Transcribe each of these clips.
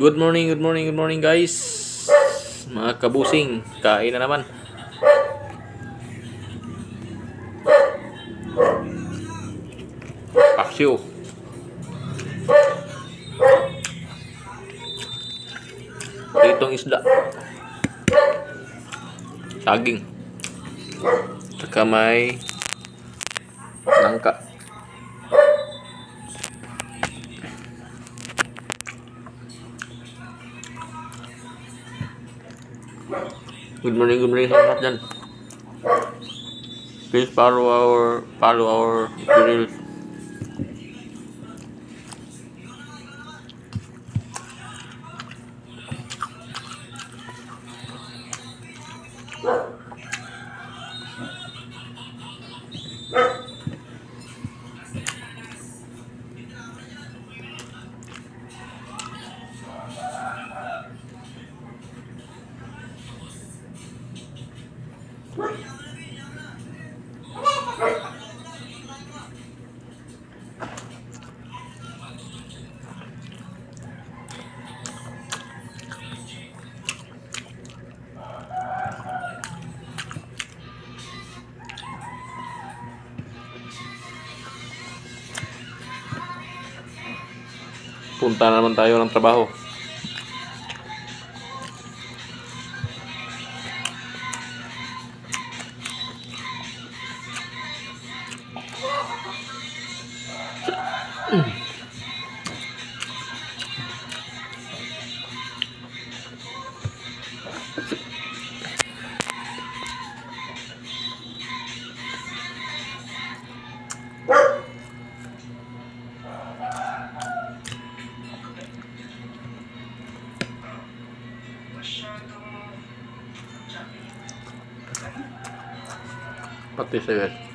Good morning, good morning, good morning guys. Mga kabusing, kain na naman. Paksiw. Ditong isda. Saging. Saka may Good morning, good morning sa lahat dyan. Please follow our follow our reels. Punta na naman tayo ng trabaho. a Pati Sever.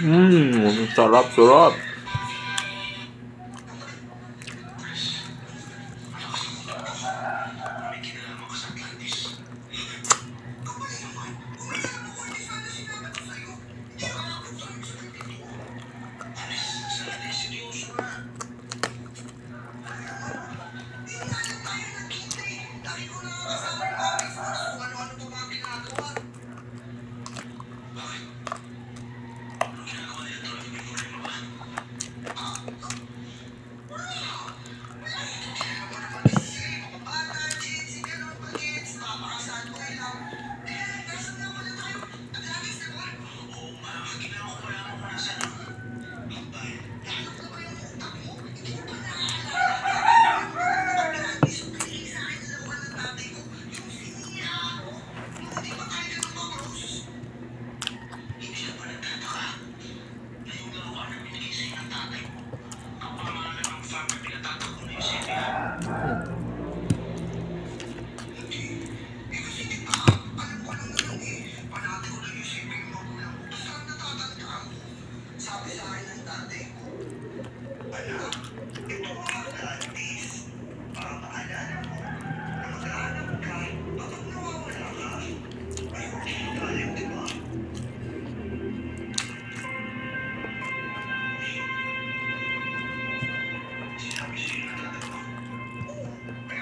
Guys. Hmm, sarap,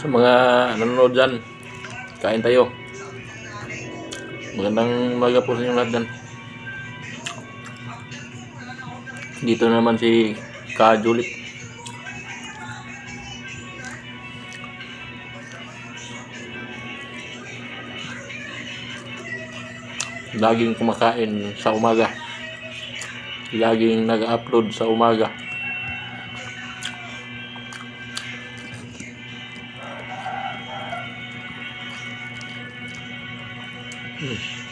Sa mga nanonood dyan, kain tayo. Magandang umaga po sa inyo lahat dyan. Dito naman si Kajulit. Laging kumakain sa umaga. Laging nag-upload sa umaga. Yes.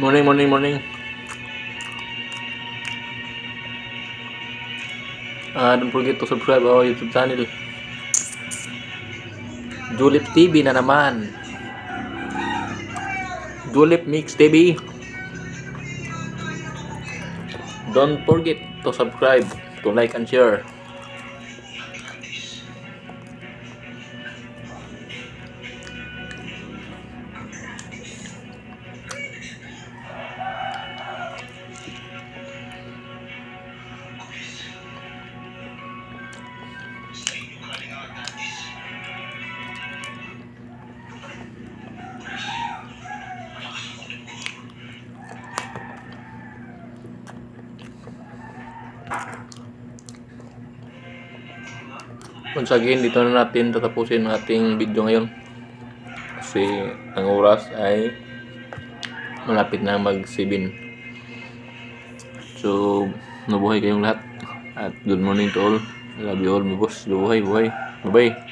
Morning, morning, morning. Uh, don't forget to subscribe our YouTube channel. Julip TV na naman. Julip Mix TV. Don't forget to subscribe, to like and share. Once again, dito na natin tatapusin ang ating video ngayon. Kasi ang oras ay malapit na mag 7. So, mabuhay kayong lahat. At good morning to all. Love you all, my boss. Buhay, buhay. Bye-bye.